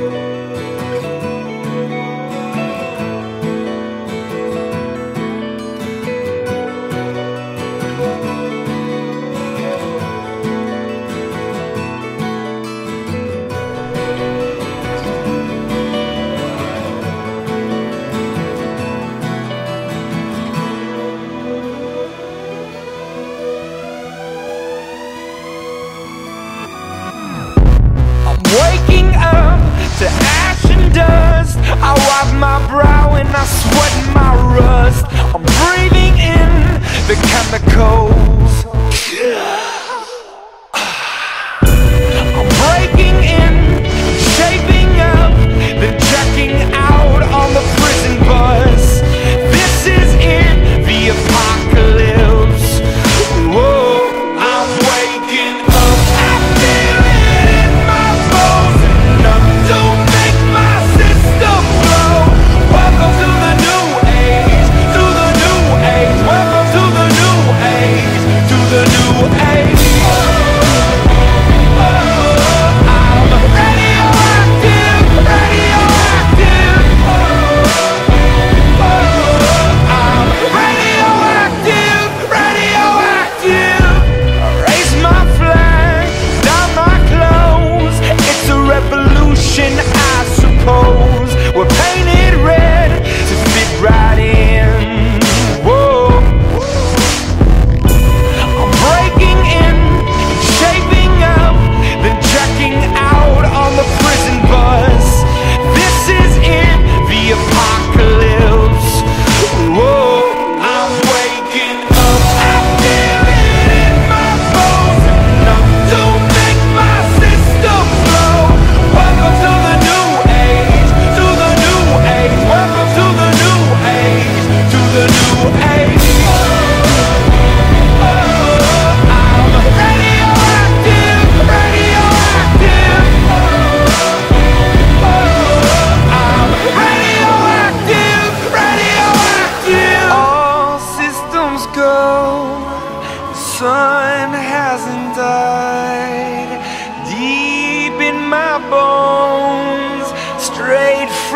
Waking new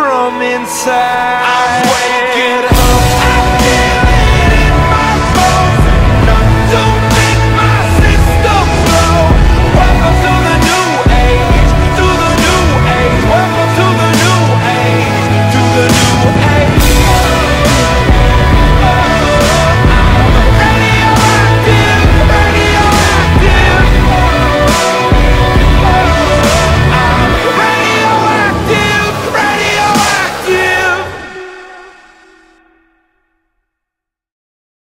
from inside.